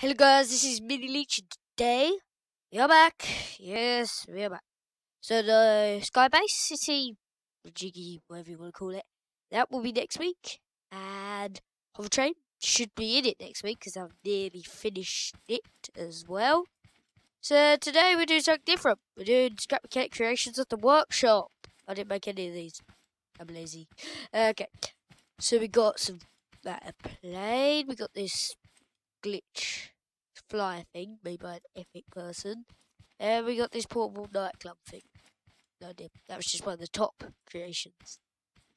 Hello guys, this is Mini Leech today are back. Yes, we are back. So the Skybase City, Jiggy, whatever you want to call it, that will be next week. And Hover Train should be in it next week because I've nearly finished it as well. So today we're doing something different. We're doing Scrap Mechanic Creations at the workshop. I didn't make any of these. I'm lazy. Okay, so we got some that plane. We got this glitch fly thing made by an epic person. And we got this portable nightclub thing. No idea. That was just one of the top creations.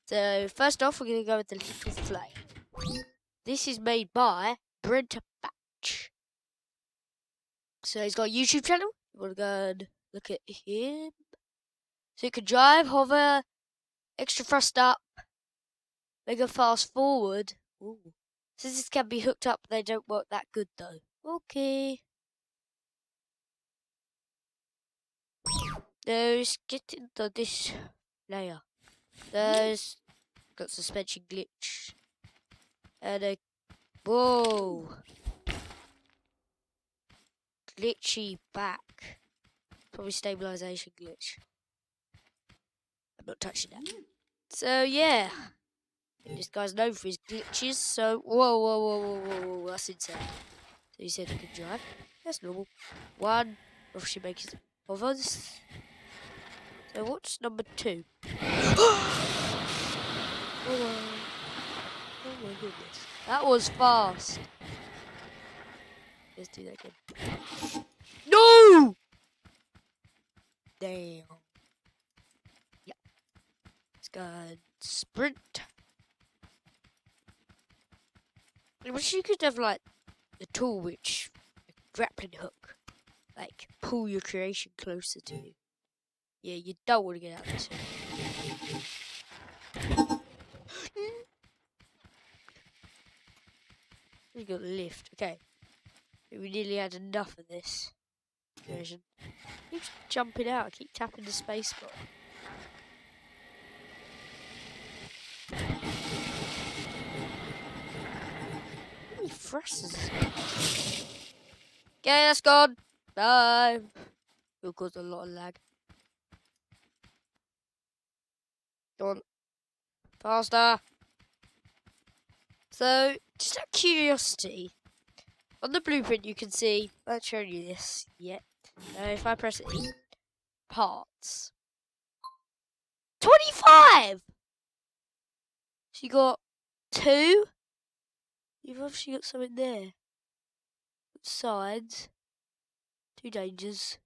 So first off, we're gonna go with the little flame. This is made by Brent Batch. So he's got a YouTube channel. You wanna go and look at him. So you can drive, hover, extra thrust up, mega fast forward. Ooh. Since this can be hooked up, they don't work that good though. Okay. There's get into this layer. There's got suspension glitch. And a whoa glitchy back. Probably stabilization glitch. I'm not touching that. Mm. So yeah. This guy's known for his glitches, so whoa whoa whoa whoa whoa whoa that's insane. He said he could drive. That's normal. One if she makes of us. So what's number two? oh, oh my goodness. That was fast. Let's do that again. No! Damn. Yeah. Let's go sprint. I wish you could have like the tool which a grappling hook, like pull your creation closer to you. Yeah, you don't want to get out of this. We got a lift. Okay, we nearly had enough of this version. Keeps jumping out. Keep tapping the space bar. Many thrusters? Okay, that's gone. Bye. Will cause a lot of lag. Go on. Faster. So, just out of curiosity, on the blueprint you can see, I haven't shown you this yet. Uh, if I press it, parts. 25! So you got two, You've obviously got something there. Sides. Two dangers.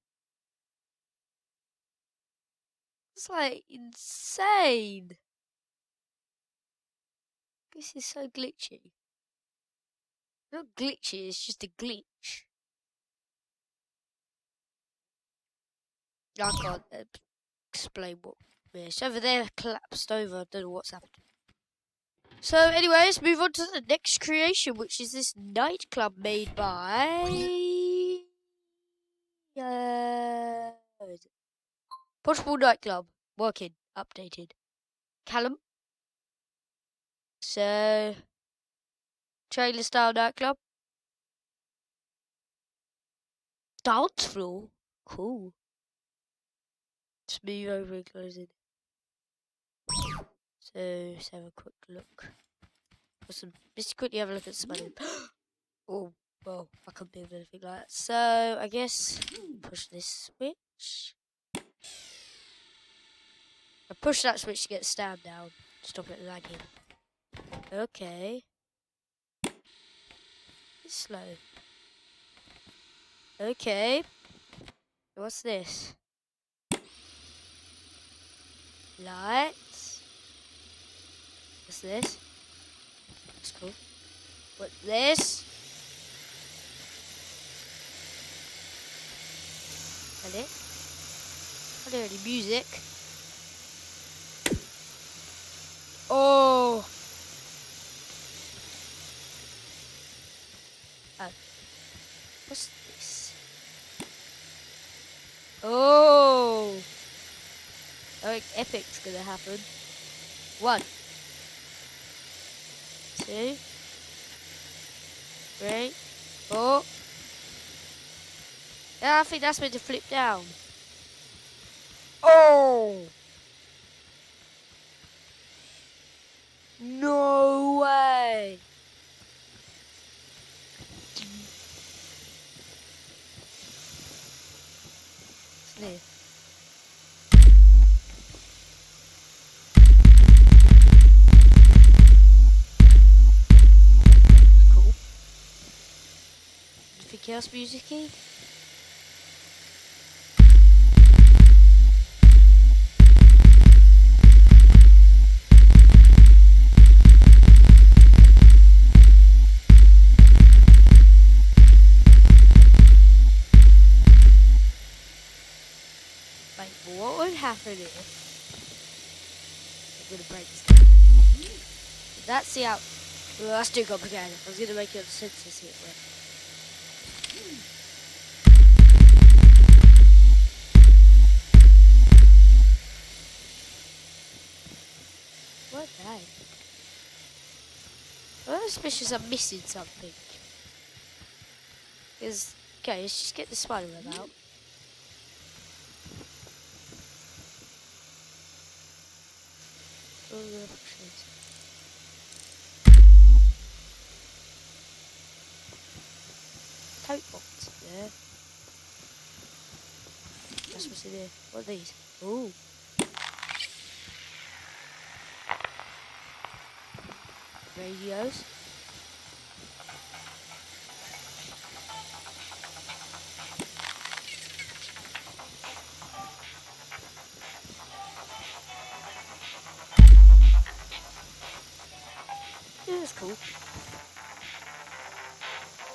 It's like insane. This is so glitchy. Not glitchy, it's just a glitch. I can't uh, explain what. It's over there collapsed over. I don't know what's happened. So, anyways, move on to the next creation, which is this nightclub made by. Uh, Portable nightclub. Working. Updated. Callum. So. Trailer style nightclub. Dance floor. Cool. Smooth over and closing. So let's have a quick look. Some, let's quickly have a look at some Oh, well, I can't build anything like that. So I guess push this switch. I push that switch to get stand down. Stop it lagging. Okay. It's slow. Okay. What's this? Light. What's this? That's cool. What this? That it? I don't music. Oh. Oh. What's this? Oh. Oh, epic's gonna happen. One two, three, four, Yeah, I think that's meant to flip down. Oh! No way! There. Else musicy? Like, what would happen if I'm gonna break this down. That's the out. Well, that's too complicated. I was gonna make it a census here. That? I'm suspicious I'm missing something. Because, okay, let's just get the spider web out. Tote box there. That's what's in there. What are these? Oh. Radios. Yeah, that's cool.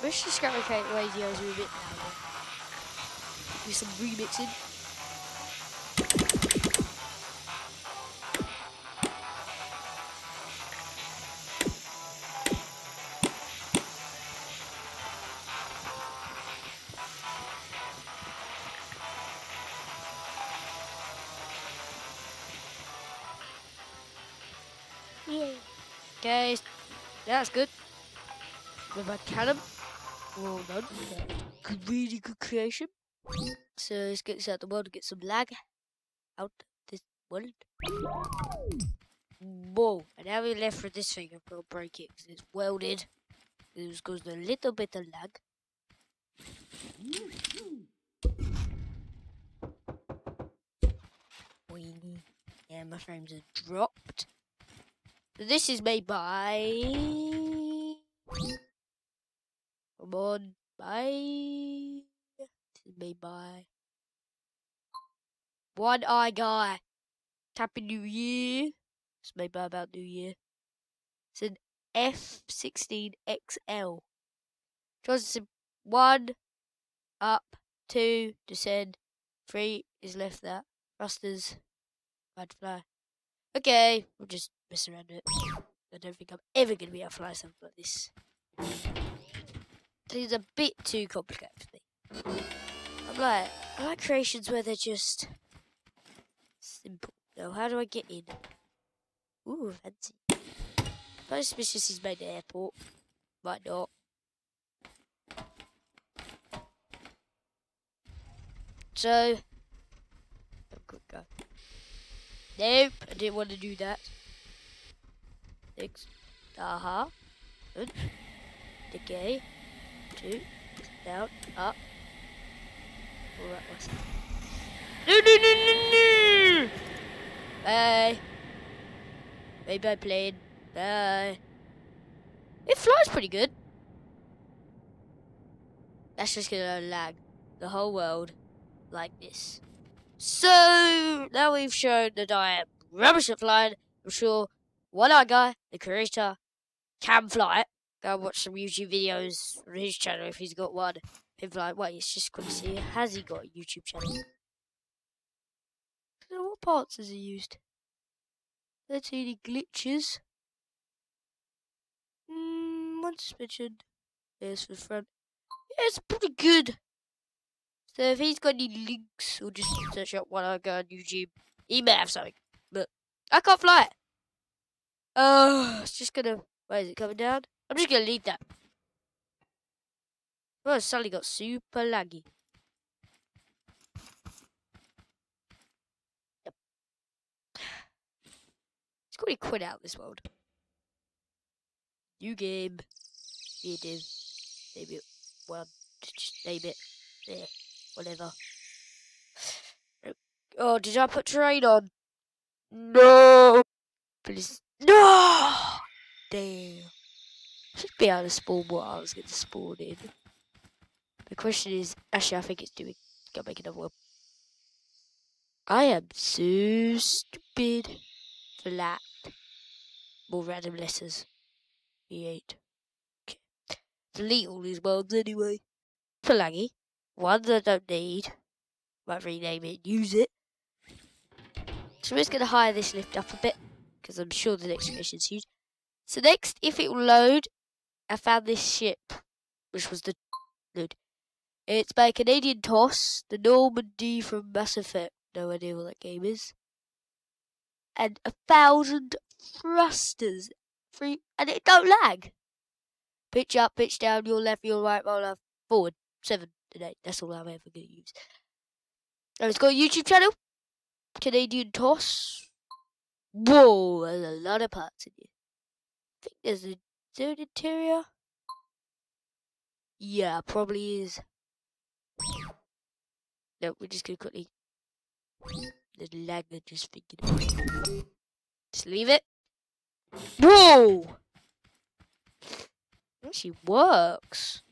Wish the Scrapicate radios were a bit louder. Do some remixing. Okay, that's good. With my cannon. Well done. Good, really good creation. So let's get out the world, get some lag out this world. Whoa, and now we're left with this thing. I'm gonna break it because it's welded. It caused a little bit of lag. Yeah, my frames are dropped. This is made by. Come on, bye. This is made by. One Eye Guy. Happy New Year. It's made by about New Year. It's an F16XL. Choices one, up, two, descend, three is left that. Thrusters, bad fly. Okay, we'll just mess around it. I don't think I'm ever going to be able to fly something like this. It's a bit too complicated for me. I'm like, I like creations where they're just simple. Now, how do I get in? Ooh, fancy. I'm suspicious he's made the airport. Might not. So, oh, good go. Nope, I didn't want to do that. Six. Aha. Good. Decay. Two. Down. Up. Alright, what's that? No, no, no, no, no! Bye. Bye bye, plane. Bye. It flies pretty good. That's just gonna lag the whole world like this. So now we've shown that I am rubbish at flying. I'm sure one eye guy, the creator, can fly it. Go watch some YouTube videos on his channel if he's got one. Him flying. Wait, it's just quick to see. Has he got a YouTube channel? So what parts has he used? Let's see any glitches. Mm, one suspension. There's for the front. Yeah, it's pretty good. So if he's got any links, we'll just search up one I go on YouTube. He may have something, but I can't fly it. Oh, it's just gonna. Where is it coming down? I'm just gonna leave that. Well, it suddenly got super laggy. Yep. It's gonna quit out this world. New game. You it is. Maybe. it. Well, just name it. There whatever. Oh, did I put terrain on? No! Please. No! Damn. Should be able to spawn what I was going to spawn in. The question is, actually, I think it's doing. Gotta make another one. I am so stupid. Flat. More random letters. E8. Okay. Delete all these words anyway. Palagi. Ones I don't need. Might rename it use it. So we're just going to hire this lift up a bit. Because I'm sure the next is huge. So next, if it will load, I found this ship. Which was the... Load. It's by Canadian Toss, The Normandy from Mass Effect. No idea what that game is. And a thousand thrusters. Free, and it don't lag. Pitch up, pitch down, your left, your right, my left, forward, seven eight. That's all I'm ever going to use. And it's got a YouTube channel. Canadian Toss. Whoa, there's a lot of parts in here. I think there's a third interior. Yeah, probably is. No, we're just gonna quickly. There's lag that just figured Just leave it. Whoa! Actually works.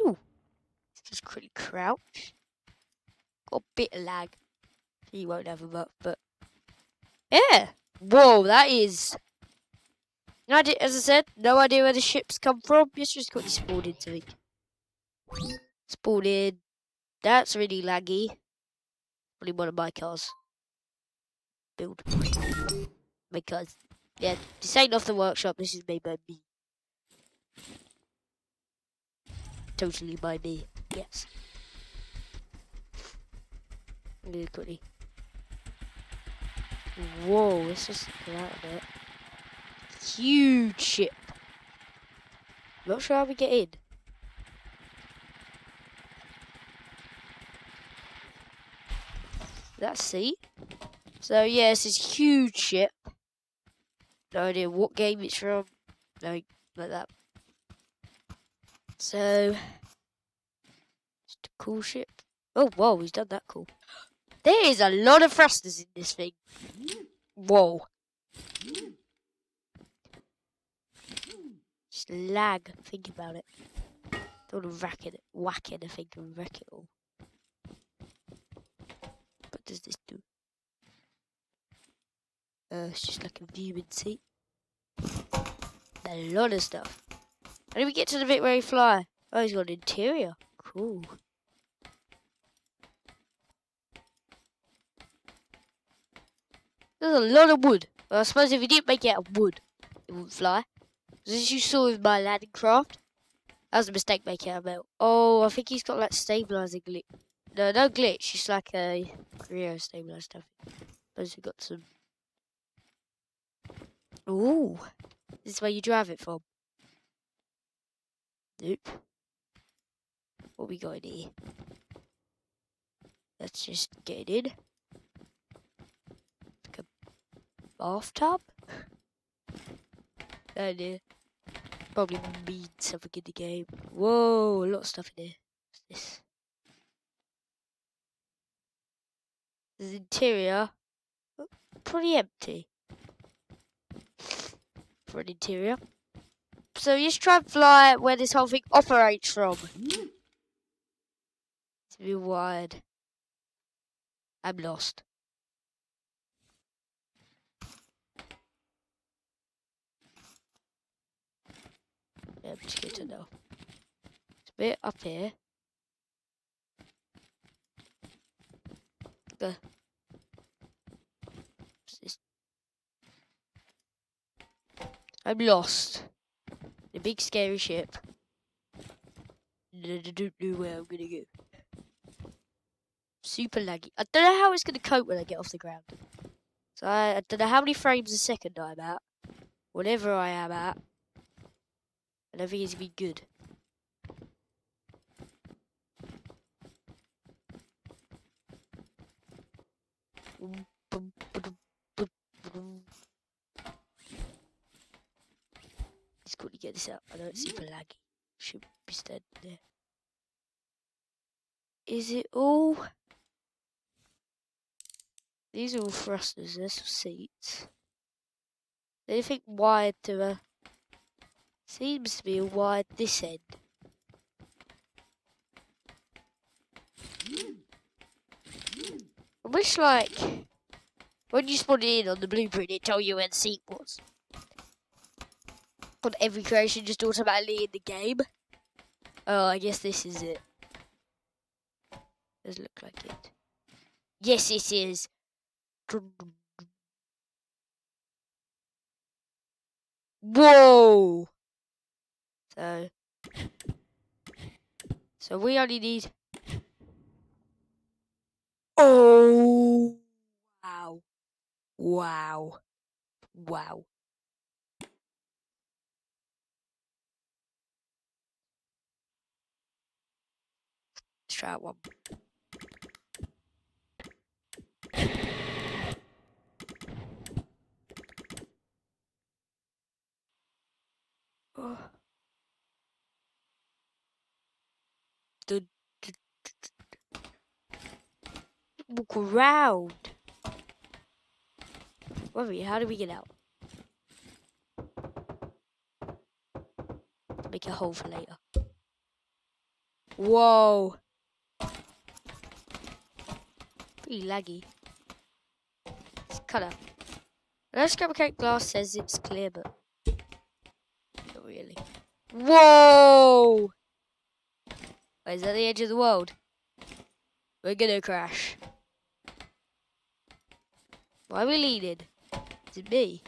Ooh. Just quickly crouch. Got a bit of lag. He won't have a much, but yeah. Whoa, that is. No idea, as I said, no idea where the ships come from. It's just quickly spawned into it. Spawned in. That's really laggy. Probably one of my cars. Build. Because, yeah, this ain't off the workshop. This is made by me. Totally by me. Yes. Really quickly. Whoa, let's just get out of it. Huge ship. Not sure how we get in. That's sea. So yeah, it's this huge ship. No idea what game it's from. No, like that. So, just a cool ship. Oh, whoa, he's done that cool. There is a lot of thrusters in this thing. Whoa. Just lag. Think about it. Don't want to whack it, whack anything and wreck it all. What does this do? Uh, it's just like a viewing seat. A lot of stuff. How do we get to the bit where he fly? Oh, he's got an interior. Cool. There's a lot of wood. Well, I suppose if you didn't make it out of wood, it wouldn't fly. As you saw with my landing craft, that was a mistake making out of. Oh, I think he's got like stabilizing glitch. No, no glitch. It's like a Creo stabilizer stuff. Suppose we got some. Ooh, this is where you drive it from. Nope. What we got in here? Let's just get in. Like a bathtub? no idea. Uh, probably means something in the game. Whoa, a lot of stuff in here. What's this? The interior. Pretty empty. For an interior. So you just try and fly where this whole thing operates from. To be wired. I'm lost. Yeah, just good to know. It's a bit up here. The I'm lost. The big scary ship. I don't know where I'm gonna go. Super laggy. I don't know how it's gonna cope when I get off the ground. So I, I don't know how many frames a second I'm at. Whatever I am at. I don't think it's gonna be good. It's cool to get this out. I know it's super laggy. Should be standing there. Is it all? These are all thrusters. There's some seats. Anything wired to a... Seems to be wired this end. I wish, like, when you spawned in on the blueprint, it told you where the seat was. On every creation, just automatically in the game. Oh, I guess this is it. Does look like it. Yes, it is. Whoa! So, so we only need. Oh! Wow! Wow! Wow! Try one. Walk around. Worry, how do we get out? Make a hole for later. Whoa. Pretty laggy. It's colour. Let's a cake glass says it's clear, but not really. Whoa! Wait, is that the edge of the world? We're gonna crash. Why are we leading? Is it me?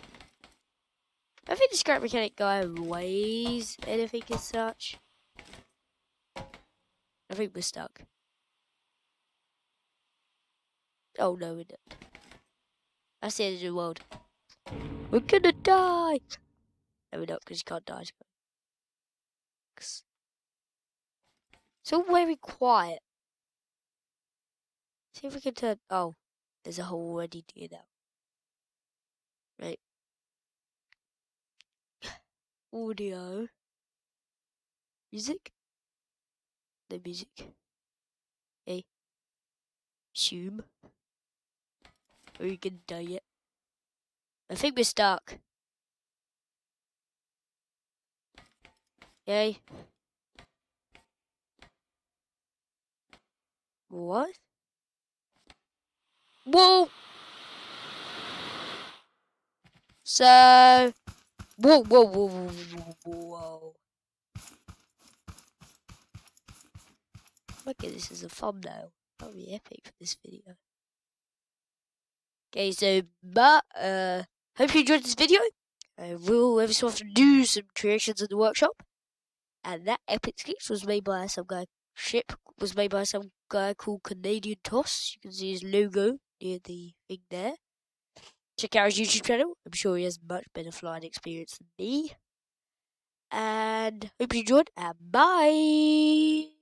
I think the scrap mechanic guy weighs anything as such. I think we're stuck. Oh no. That's the end of the world. We're gonna die! No, we're not, because you can't die. All very quiet. See if we can turn. Oh, there's a hole already get. Right. Audio. Music. The music. Hey. Zoom. Are you die yet? I think we're stuck. Yay. What? Whoa! So, whoa, whoa, whoa, whoa, whoa. Look at this as a thumbnail. That'll be epic for this video. Okay, so, but, uh, hope you enjoyed this video. I will every so often do some creations in the workshop. And that epic sketch was made by some guy, ship was made by some guy called Canadian Toss. You can see his logo near the thing there. Check out his YouTube channel. I'm sure he has much better flying experience than me. And hope you enjoyed, and bye!